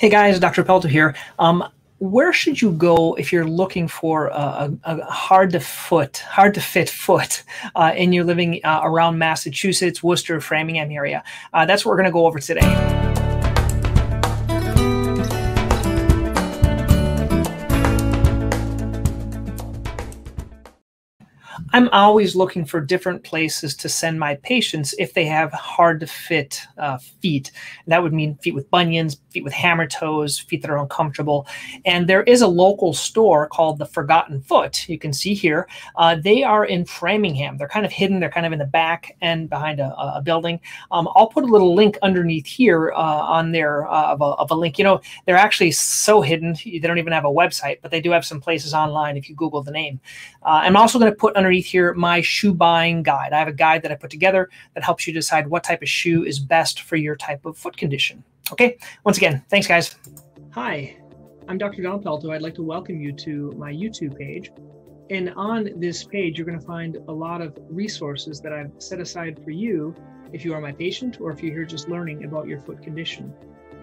Hey guys, Dr. Pelto here. Um, where should you go if you're looking for a, a, a hard to foot, hard to fit foot, uh, and you're living uh, around Massachusetts, Worcester, Framingham area? Uh, that's what we're going to go over today. I'm always looking for different places to send my patients if they have hard to fit uh, feet. And that would mean feet with bunions, feet with hammer toes, feet that are uncomfortable. And there is a local store called the Forgotten Foot. You can see here. Uh, they are in Framingham. They're kind of hidden. They're kind of in the back and behind a, a building. Um, I'll put a little link underneath here uh, on there uh, of a, of, a, link. You know, they're actually so hidden. They don't even have a website, but they do have some places online if you Google the name. Uh, I'm also going to put underneath underneath here my shoe buying guide. I have a guide that I put together that helps you decide what type of shoe is best for your type of foot condition. Okay, once again, thanks guys. Hi, I'm Dr. Don Pelto. I'd like to welcome you to my YouTube page. And on this page, you're going to find a lot of resources that I've set aside for you if you are my patient or if you're here just learning about your foot condition.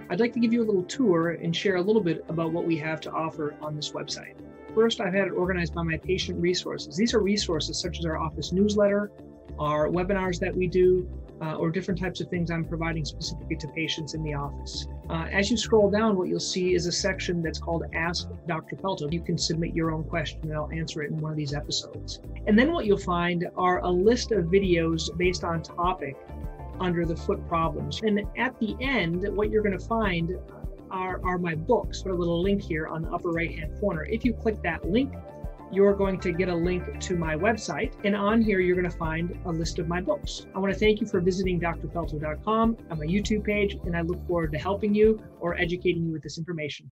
I'd like to give you a little tour and share a little bit about what we have to offer on this website. First, I've had it organized by my patient resources. These are resources such as our office newsletter, our webinars that we do, uh, or different types of things I'm providing specifically to patients in the office. Uh, as you scroll down, what you'll see is a section that's called Ask Dr. Pelto. You can submit your own question and I'll answer it in one of these episodes. And then what you'll find are a list of videos based on topic under the foot problems. And at the end, what you're going to find are, are my books. Put a little link here on the upper right hand corner. If you click that link, you're going to get a link to my website. And on here, you're going to find a list of my books. I want to thank you for visiting drpelto.com on my YouTube page, and I look forward to helping you or educating you with this information.